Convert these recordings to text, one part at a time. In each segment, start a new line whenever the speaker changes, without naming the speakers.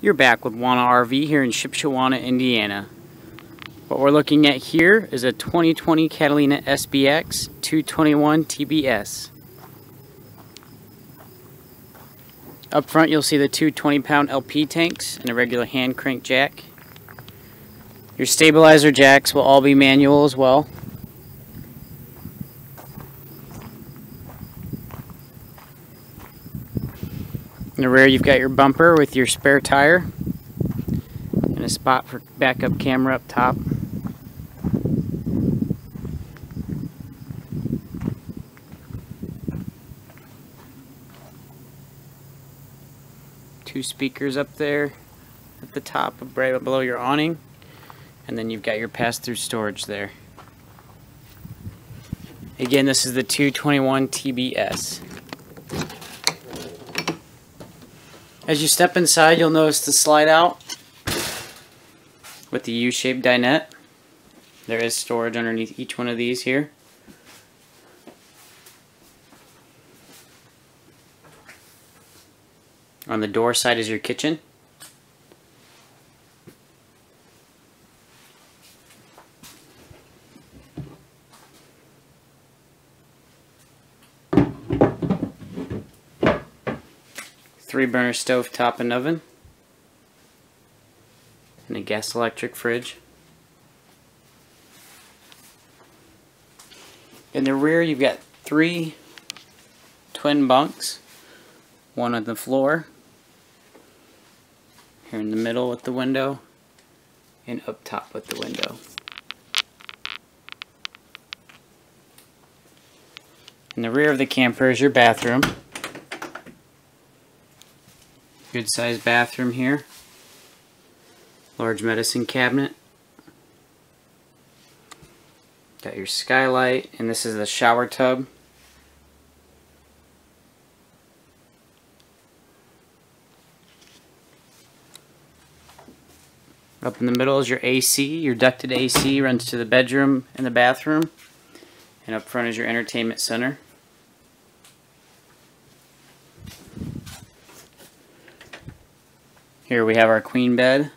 You're back with Wana RV here in Shipshewana, Indiana. What we're looking at here is a 2020 Catalina SBX 221 TBS. Up front you'll see the two 20 pound LP tanks and a regular hand crank jack. Your stabilizer jacks will all be manual as well. In the rear you've got your bumper with your spare tire and a spot for backup camera up top. Two speakers up there at the top right below your awning and then you've got your pass-through storage there. Again, this is the 221 TBS. As you step inside, you'll notice the slide out with the U-shaped dinette. There is storage underneath each one of these here. On the door side is your kitchen. Three burner stove top and oven and a gas electric fridge. In the rear you've got three twin bunks, one on the floor, here in the middle with the window, and up top with the window. In the rear of the camper is your bathroom. Good sized bathroom here. Large medicine cabinet. Got your skylight, and this is the shower tub. Up in the middle is your AC. Your ducted AC runs to the bedroom and the bathroom. And up front is your entertainment center. Here we have our queen bed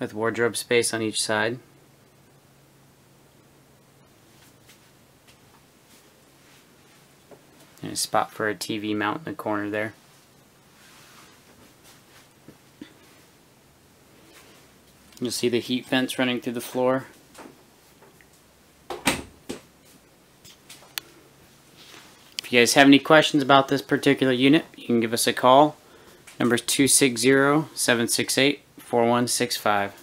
with wardrobe space on each side. And a spot for a TV mount in the corner there. You'll see the heat vents running through the floor. If you guys have any questions about this particular unit, you can give us a call Number is 260-768-4165.